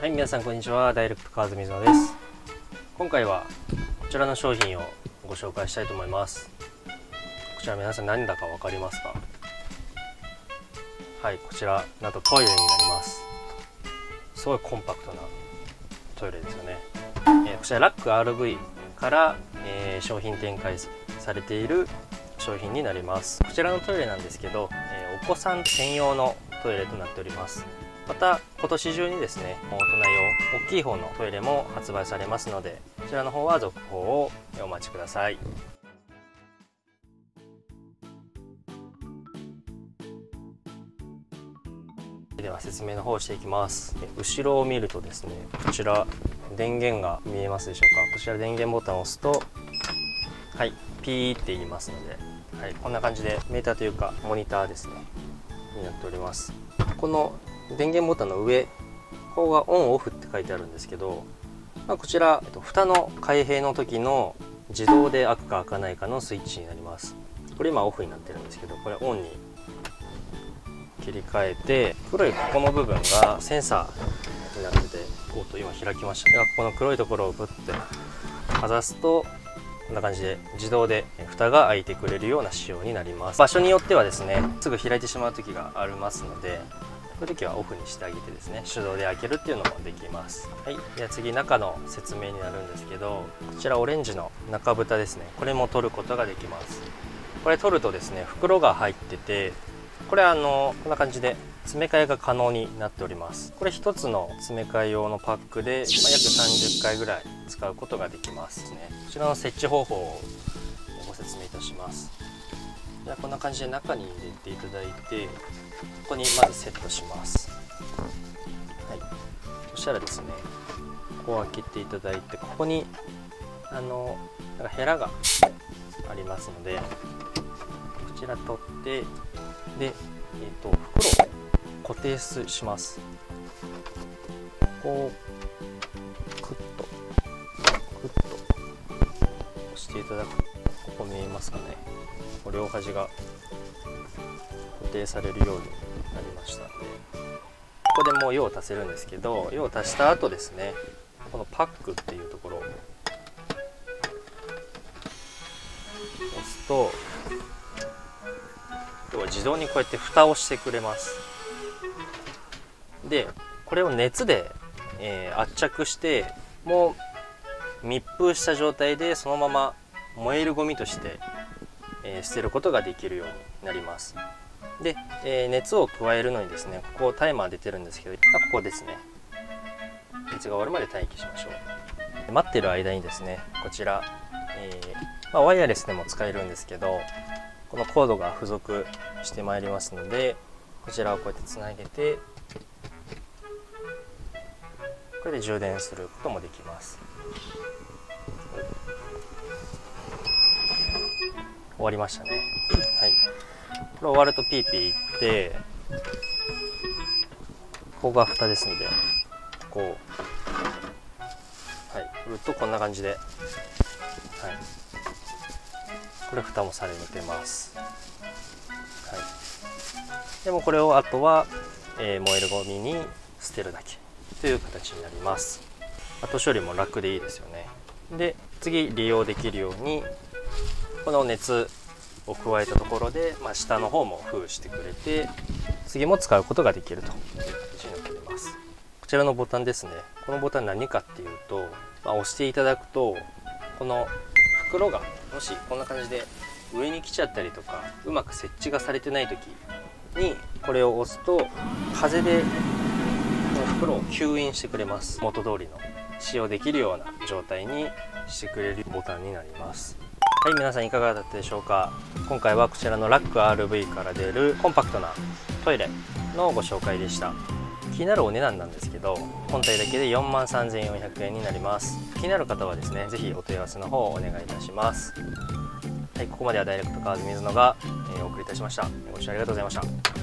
はい皆さんこんにちは。ダイレクトカーズ水野です。今回はこちらの商品をご紹介したいと思います。こちら皆さん何だか分かりますか？はいこちらなんとトイレになります。すごいコンパクトなトイレですよね、えー、こちらラック RV から、えー、商品展開されている商品になります。こちらのトイレなんですけど、えー、お子さん専用のトイレとなっております。また今年中にですね大人用大きい方のトイレも発売されますのでこちらの方は続報をお待ちください。では説明の方をしていきます。後ろを見るとですねこちら電源が見えますでしょうか。こちら電源ボタンを押すとはいピーって言いますので、はい、こんな感じでメーターというかモニターですねになっております。この電源ボタンの上ここがオンオフって書いてあるんですけど、まあ、こちら、えっと、蓋の開閉の時の自動で開くか開かないかのスイッチになります。これ今オフになってるんですけどこれオンに切り替えて黒いここの部分がセンサーになってておっと今開きました。ではここの黒いところをブッてかざすとこんな感じで自動で蓋が開いてくれるような仕様になります。場所によってはですねすぐ開いてしまう時がありますのでこういう時はオフにしてあげてですね手動で開けるっていうのもできます。はい。では次中の説明になるんですけどこちらオレンジの中蓋ですね。これも取ることができます。これ取るとですね袋が入っててこれあのこんな感じで詰め替えが可能になっております。これ1つの詰め替え用のパックで、まあ、約30回ぐらい使うことができますね。こちらの設置方法をご説明いたします。じゃあこんな感じで中に入れていただいてここにまずセットします。はい。そしたらですねこう開けていただいてここにあのなんかヘラがありますのでこちら取ってで、えーと、袋を固定します。こうクッと。クッと押していただくここ見えますかね。両端が固定されるようになりましたんで。ここでもう用を足せるんですけど用を足した後ですね。このパックっていうところを。押すと要は自動にこうやって蓋をしてくれます。でこれを熱で、えー、圧着してもう密封した状態でそのまま燃えるゴミとしてえー、捨てることができるようになります。で、えー、熱を加えるのにですねここタイマー出てるんですけどここですね。熱が終わるまで待機しましょう。待ってる間にですねこちら、えー、まあ、ワイヤレスでも使えるんですけどこのコードが付属してまいりますのでこちらをこうやってつなげてこれで充電することもできます。終わりましたね。はい。これ終わるとピーピーいってここが蓋ですのでこう。はい。振るとこんな感じで。はい。これ蓋もされてます。はい。でもこれをあとは、えー、燃えるゴミに捨てるだけ。という形になります。後処理も楽でいいですよね。で次利用できるようにこの熱を加えたところで、まあ、下の方も封してくれて次も使うことができると。いう形になっております。こちらのボタンですね。このボタン何かっていうと、まあ、押していただくとこの袋がもしこんな感じで上に来ちゃったりとかうまく設置がされてない時にこれを押すと風で袋を吸引してくれます。元通りの使用できるような状態にしてくれるボタンになります。はい皆さんいかがだったでしょうか？今回はこちらのラック RV から出るコンパクトなトイレのご紹介でした。気になるお値段なんですけど本体だけで4万3400円になります。気になる方はですね是非お問い合わせの方をお願いいたします。はいここまではダイレクトカーズ水野が、えお送りいたしました。ご視聴ありがとうございました。